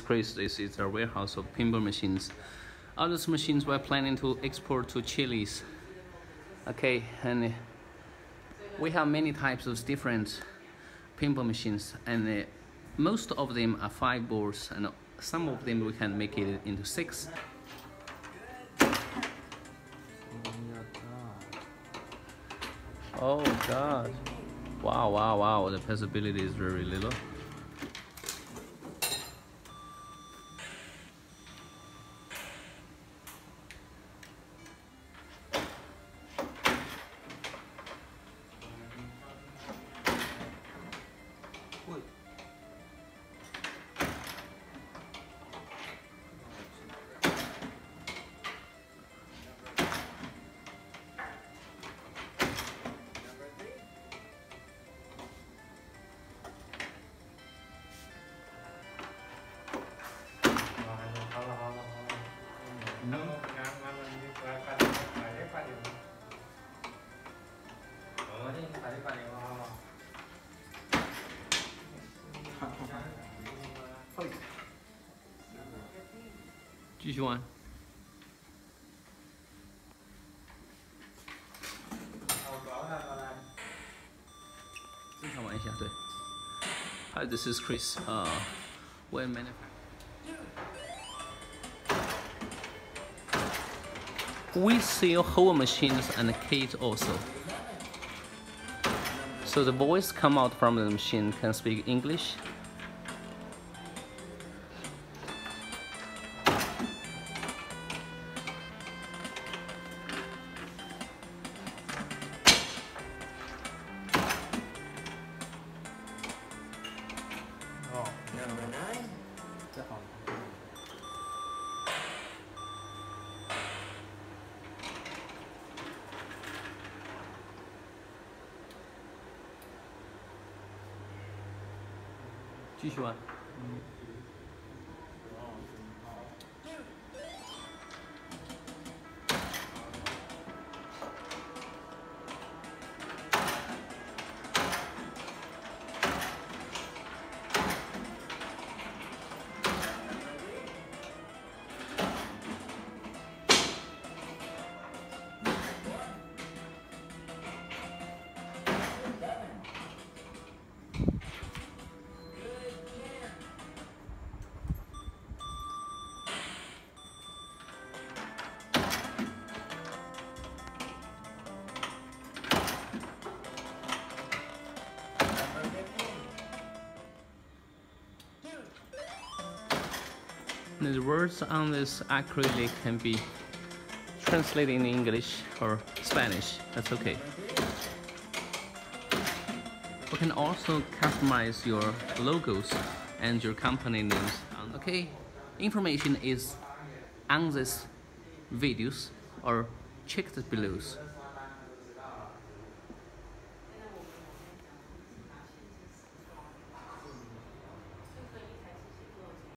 Chris. This is our warehouse of pinball machines. All those machines we're planning to export to Chile's. Okay, and uh, we have many types of different pinball machines, and uh, most of them are five boards, and some of them we can make it into six. Oh God! Wow, wow, wow! The possibility is very little. Hi, this is Chris. Uh, we're manufacturing. We sell whole machines and kit also. So the voice come out from the machine can speak English, 继续玩。嗯。The words on this acrylic can be translated in English or Spanish. That's okay. You can also customize your logos and your company names. Okay, information is on this videos or check the below.